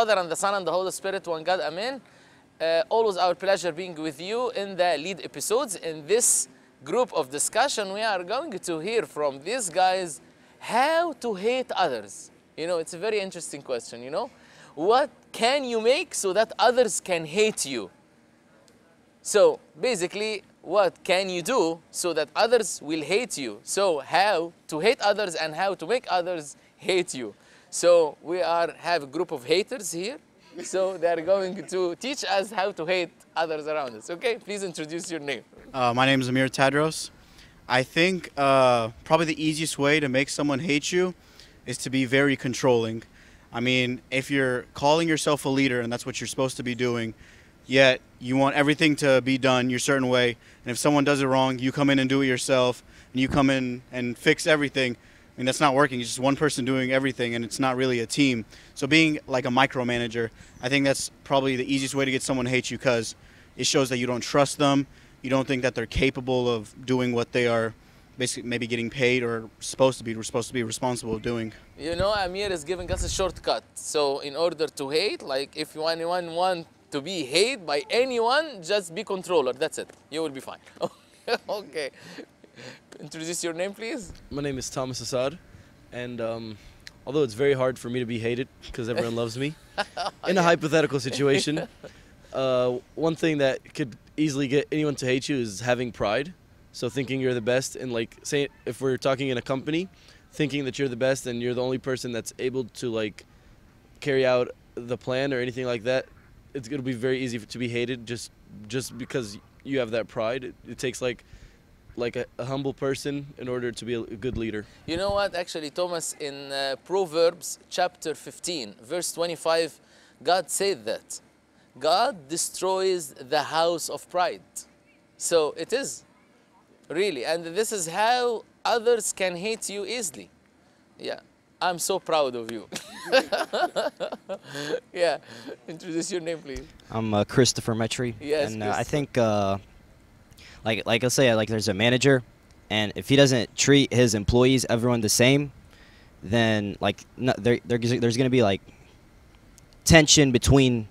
Father and the Son and the Holy Spirit, one God, Amen. Uh, always our pleasure being with you in the lead episodes. In this group of discussion, we are going to hear from these guys how to hate others. You know, it's a very interesting question, you know? What can you make so that others can hate you? So basically, what can you do so that others will hate you? So how to hate others and how to make others hate you. So we are have a group of haters here. So they are going to teach us how to hate others around us. Okay, please introduce your name. Uh, my name is Amir Tadros. I think uh, probably the easiest way to make someone hate you is to be very controlling. I mean, if you're calling yourself a leader and that's what you're supposed to be doing, yet you want everything to be done your certain way, and if someone does it wrong, you come in and do it yourself, and you come in and fix everything. Mean, that's not working. It's just one person doing everything, and it's not really a team. So being like a micromanager, I think that's probably the easiest way to get someone to hate you because it shows that you don't trust them. You don't think that they're capable of doing what they are basically maybe getting paid or supposed to be we're supposed to be responsible of doing. You know, Amir is giving us a shortcut. So in order to hate, like if you anyone want to be hated by anyone, just be controller. That's it. You will be fine. okay. Introduce your name, please. My name is Thomas Assad, and um, although it's very hard for me to be hated because everyone loves me, in a hypothetical situation, uh, one thing that could easily get anyone to hate you is having pride. So thinking you're the best, and like say if we're talking in a company, thinking that you're the best and you're the only person that's able to like carry out the plan or anything like that, it's gonna be very easy to be hated just just because you have that pride. It, it takes like like a, a, humble person in order to be a, good leader. You know what? Actually, Thomas, in uh, Proverbs chapter 15, verse 25, God said that God destroys the house of pride. So it is really, and this is how others can hate you easily. Yeah. I'm so proud of you. yeah, introduce your name, please. I'm uh, Christopher Metry. Yes, and uh, I think, uh, like, like I'll say, like there's a manager, and if he doesn't treat his employees, everyone the same, then like no, there, there, there's going to be like tension between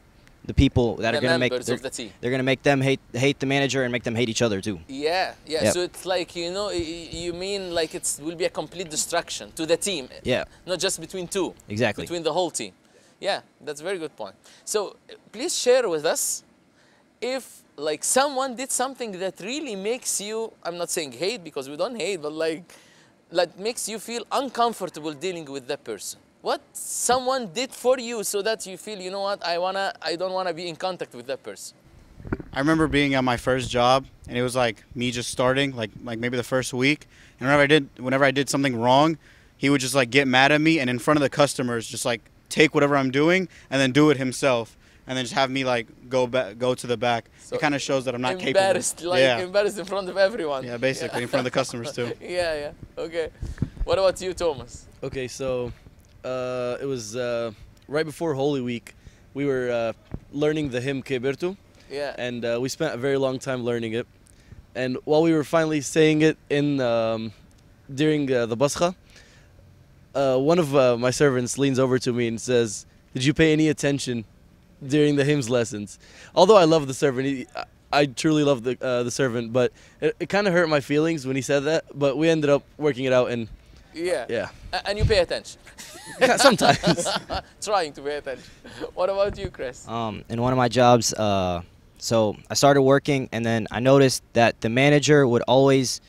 the people that the are going to make they're, the they're going to make them hate hate the manager and make them hate each other too. Yeah, yeah. Yep. So it's like you know, you mean like it will be a complete destruction to the team. Yeah. Not just between two. Exactly. Between the whole team. Yeah, that's a very good point. So please share with us if like someone did something that really makes you I'm not saying hate because we don't hate, but like like makes you feel uncomfortable dealing with that person. What someone did for you so that you feel you know what i wanna i don't want to be in contact with that person? I remember being at my first job and it was like me just starting like like maybe the first week and whenever i did whenever i did something wrong he would just like get mad at me and in front of the customers just like take whatever i'm doing and then do it himself and then just have me like go back go to the back so it kind of shows that i'm not embarrassed capable. like yeah. embarrassed in front of everyone yeah basically yeah. in front of the customers too yeah yeah okay what about you thomas okay so uh, it was uh, right before Holy Week. We were uh, learning the hymn Kebertu. Yeah. And uh, we spent a very long time learning it. And while we were finally saying it in um, during uh, the Bascha, uh, one of my servants leans over to me and says, "Did you pay any attention during the hymns lessons?" Although I love the servant, he, I truly love the the servant, but it, it kind of hurt my feelings when he said that. But we ended up working it out and. Yeah. Yeah. And you pay attention. Sometimes. Trying to pay attention. What about you, Chris? Um, in one of my jobs, uh, so I started working, and then I noticed that the manager would always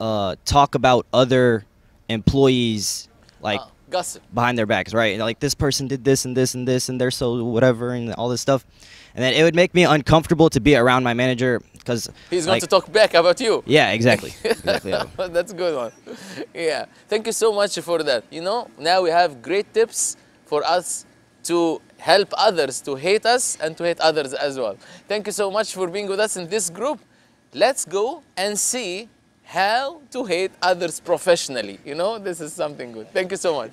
uh, talk about other employees, like uh, gossip behind their backs, right? And, like this person did this and this and this, and they're so whatever, and all this stuff. And then it would make me uncomfortable to be around my manager because he's going like, to talk back about you. Yeah, exactly. exactly. That's a good one. Yeah. Thank you so much for that. You know, now we have great tips for us to help others to hate us and to hate others as well. Thank you so much for being with us in this group. Let's go and see how to hate others professionally. You know, this is something good. Thank you so much.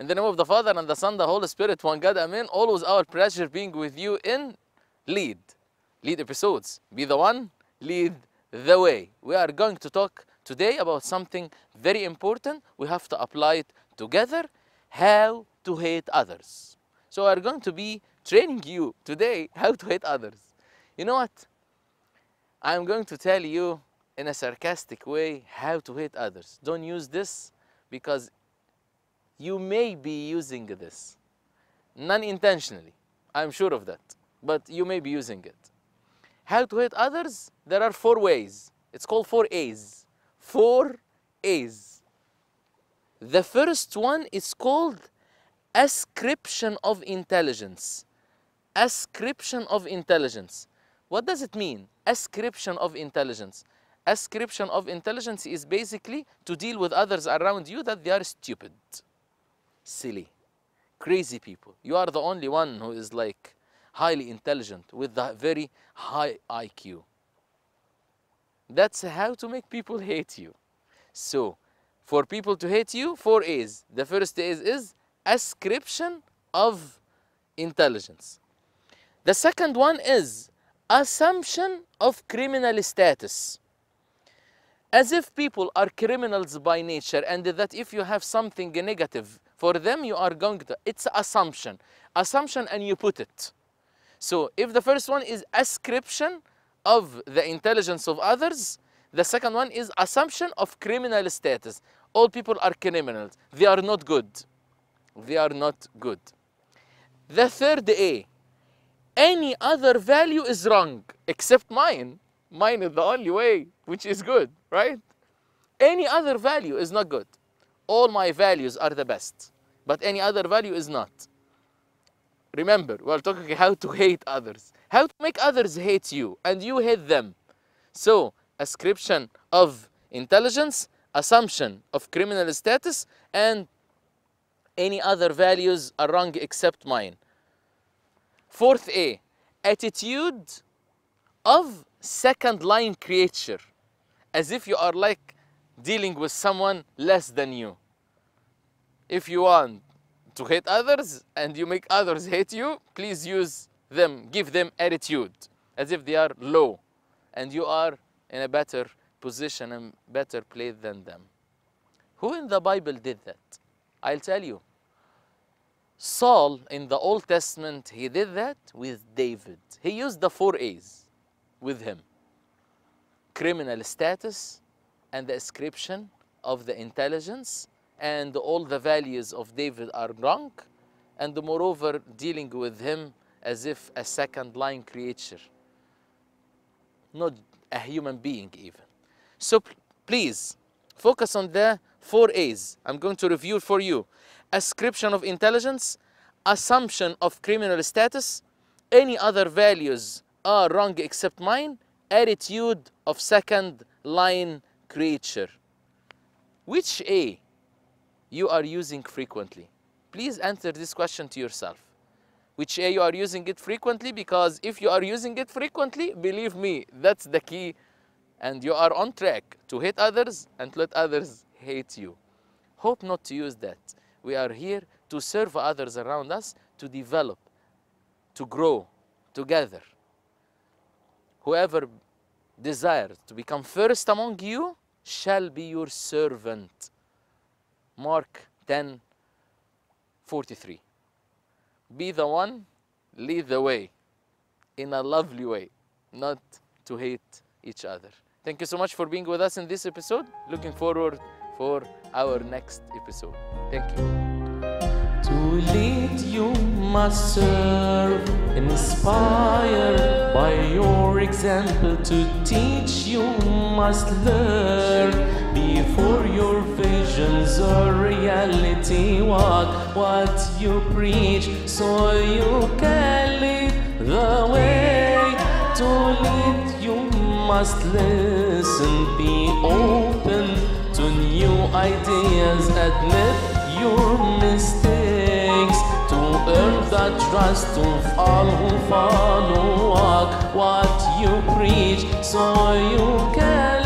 In the name of the Father and the Son, the Holy Spirit, one God, Amen. Always our pleasure being with you in lead. Lead episodes. Be the one, lead the way. We are going to talk today about something very important. We have to apply it together how to hate others. So, we are going to be training you today how to hate others. You know what? I'm going to tell you in a sarcastic way how to hate others. Don't use this because you may be using this non intentionally. I'm sure of that. But you may be using it. How to hate others? There are four ways. It's called four A's. Four A's. The first one is called ascription of intelligence. Ascription of intelligence. What does it mean? Ascription of intelligence. Ascription of intelligence is basically to deal with others around you that they are stupid, silly, crazy people. You are the only one who is like highly intelligent with the very high IQ. That's how to make people hate you. So, for people to hate you, four A's. The first A is ascription of intelligence. The second one is assumption of criminal status. As if people are criminals by nature and that if you have something negative for them, you are going to. It's assumption. Assumption and you put it. So if the first one is ascription of the intelligence of others, the second one is assumption of criminal status. All people are criminals. They are not good. They are not good. The third A, any other value is wrong except mine. Mine is the only way which is good, right? Any other value is not good. All my values are the best, but any other value is not. Remember, we're talking how to hate others, how to make others hate you, and you hate them. So, ascription of intelligence, assumption of criminal status, and any other values are wrong except mine. Fourth A, attitude of second line creature, as if you are like dealing with someone less than you. If you want to hate others and you make others hate you, please use them, give them attitude, as if they are low and you are in a better position and better place than them. Who in the Bible did that? I'll tell you. Saul in the Old Testament, he did that with David. He used the four A's with him criminal status and the ascription of the intelligence and all the values of David are wrong, and moreover, dealing with him as if a second line creature, not a human being, even. So please focus on the four A's. I'm going to review for you ascription of intelligence, assumption of criminal status, any other values are wrong except mine, attitude of second line creature. Which A you are using frequently? Please answer this question to yourself. Which A you are using it frequently? Because if you are using it frequently, believe me, that's the key. And you are on track to hate others and let others hate you. Hope not to use that. We are here to serve others around us, to develop, to grow together. Whoever desires to become first among you shall be your servant. Mark 10 43. Be the one, lead the way in a lovely way, not to hate each other. Thank you so much for being with us in this episode. Looking forward for our next episode. Thank you. To lead you must serve, inspired by your example. To teach you must learn. Before your visions are reality, walk what you preach, so you can lead the way. To lead must listen, be open to new ideas, admit your mistakes. To earn the trust of all who follow. Walk what you preach so you can